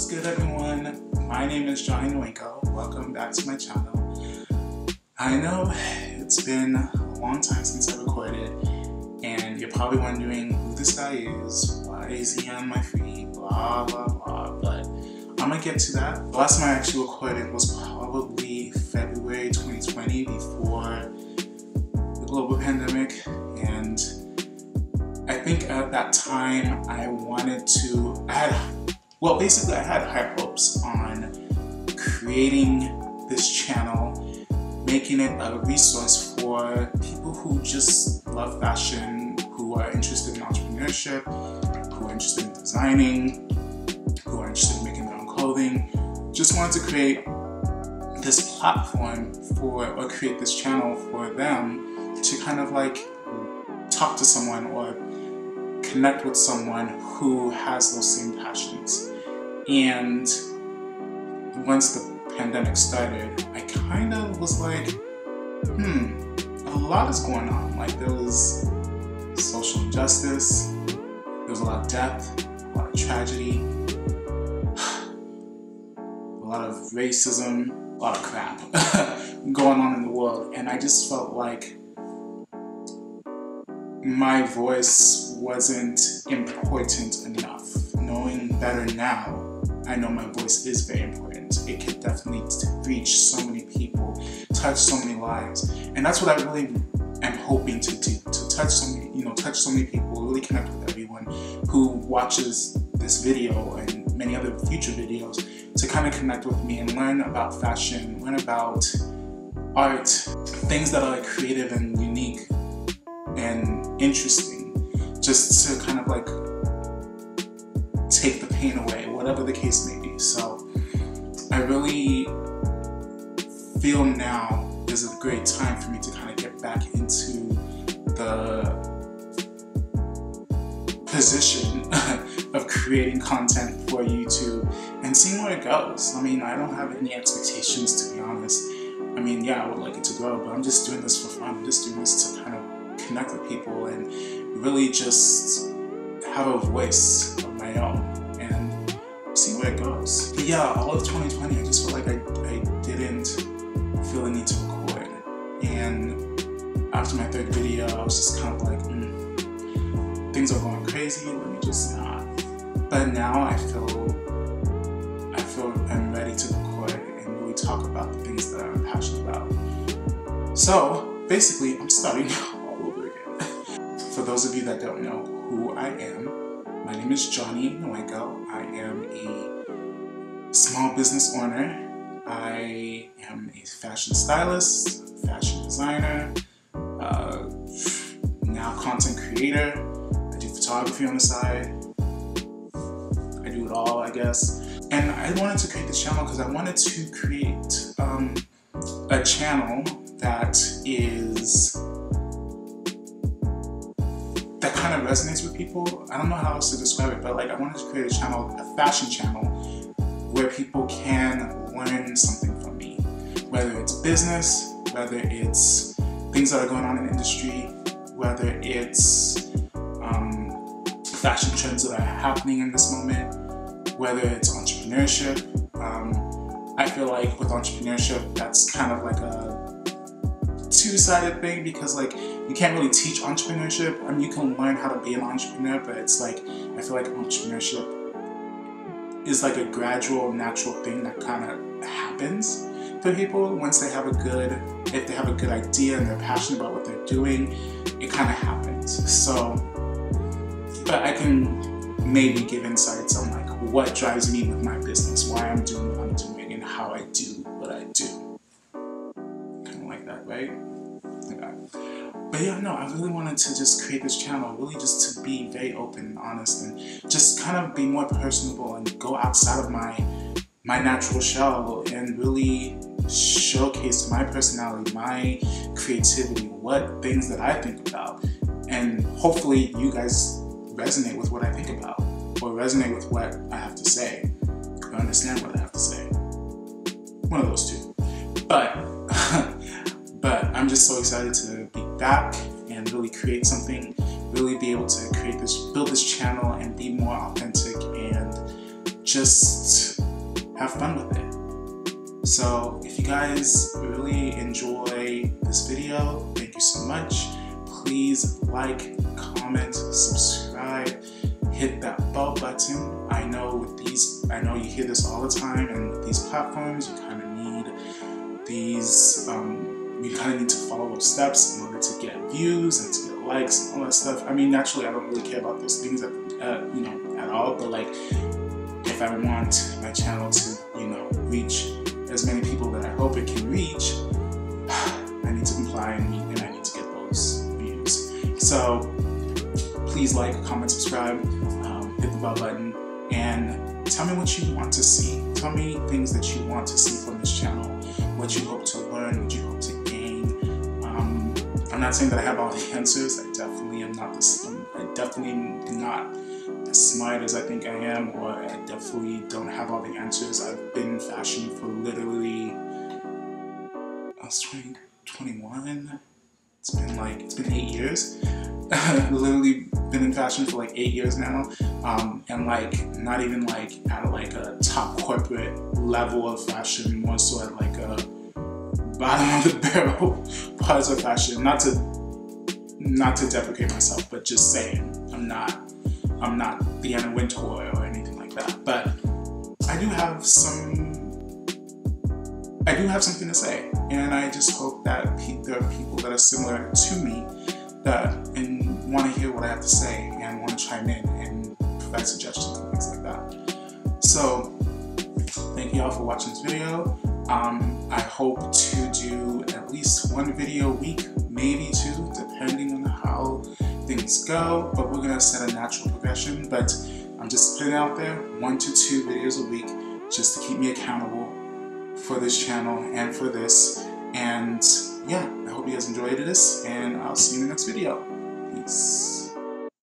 What's good everyone? My name is Johnny Nwankwo. Welcome back to my channel. I know it's been a long time since I recorded and you're probably wondering who this guy is, why is he on my feed, blah blah blah, but I'm gonna get to that. The last time I actually recorded was probably February 2020 before the global pandemic and I think at that time I wanted to, I had well, basically I had high hopes on creating this channel, making it a resource for people who just love fashion, who are interested in entrepreneurship, who are interested in designing, who are interested in making their own clothing. Just wanted to create this platform for, or create this channel for them to kind of like talk to someone or connect with someone who has those same passions. And once the pandemic started, I kind of was like, hmm, a lot is going on. Like there was social injustice, there was a lot of death, a lot of tragedy, a lot of racism, a lot of crap going on in the world. And I just felt like my voice wasn't important enough. Knowing better now, I know my voice is very important. It can definitely reach so many people, touch so many lives. And that's what I really am hoping to do, to touch so many, you know, touch so many people, really connect with everyone who watches this video and many other future videos to kind of connect with me and learn about fashion, learn about art, things that are creative and unique and interesting, just to kind of like take the pain away, whatever the case may be. So I really feel now is a great time for me to kind of get back into the position of creating content for YouTube and seeing where it goes. I mean, I don't have any expectations to be honest. I mean, yeah, I would like it to grow, but I'm just doing this for fun. I'm just doing this to kind of connect with people and really just have a voice of my own and see where it goes. But yeah, all of 2020, I just felt like I, I didn't feel the need to record. And after my third video, I was just kind of like, mm, things are going crazy, let me just not. But now I feel, I feel I'm ready to record and really talk about the things that I'm passionate about. So basically, I'm starting. For those of you that don't know who I am, my name is Johnny Nwankwo. I am a small business owner. I am a fashion stylist, fashion designer, uh, now content creator. I do photography on the side. I do it all, I guess. And I wanted to create this channel because I wanted to create um, a channel that is kind of resonates with people. I don't know how else to describe it, but like I wanted to create a channel, a fashion channel, where people can learn something from me. Whether it's business, whether it's things that are going on in the industry, whether it's um, fashion trends that are happening in this moment, whether it's entrepreneurship. Um, I feel like with entrepreneurship, that's kind of like a two-sided thing because like you can't really teach entrepreneurship. I mean, you can learn how to be an entrepreneur, but it's like, I feel like entrepreneurship is like a gradual, natural thing that kind of happens for people once they have a good, if they have a good idea and they're passionate about what they're doing, it kind of happens. So, but I can maybe give insights on like what drives me with my business, why I'm doing But yeah, no, I really wanted to just create this channel, really just to be very open and honest and just kind of be more personable and go outside of my my natural shell and really showcase my personality, my creativity, what things that I think about. And hopefully you guys resonate with what I think about or resonate with what I have to say or understand what I have to say. One of those two. But I'm just so excited to be back and really create something, really be able to create this, build this channel and be more authentic and just have fun with it. So if you guys really enjoy this video, thank you so much. Please like, comment, subscribe, hit that bell button. I know with these, I know you hear this all the time, and with these platforms, you kind of need these, um, you kind of need to follow up steps in order to get views and to get likes and all that stuff. I mean, naturally, I don't really care about those things at, uh, you know, at all, but like, if I want my channel to, you know, reach as many people that I hope it can reach, I need to comply and, and I need to get those views. So please like, comment, subscribe, um, hit the bell button, and tell me what you want to see. Tell me things that you want to see from this channel, what you hope to learn, what you not saying that I have all the answers. I definitely am not this. I definitely not as smart as I think I am, or I definitely don't have all the answers. I've been in fashion for literally. I was 20, 21. It's been like it's been eight years. literally been in fashion for like eight years now, um, and like not even like at like a top corporate level of fashion, more so at like a bottom of the barrel parts of fashion. Not to not to deprecate myself, but just saying I'm not I'm not the Anna Wintour or anything like that. But I do have some I do have something to say, and I just hope that there are people that are similar to me that and want to hear what I have to say and want to chime in and provide suggestions and things like that. So thank you all for watching this video. Um, I hope to do at least one video a week, maybe two, depending on how things go, but we're gonna set a natural progression. But I'm just putting out there one to two videos a week just to keep me accountable for this channel and for this. And yeah, I hope you guys enjoyed this, and I'll see you in the next video. Peace.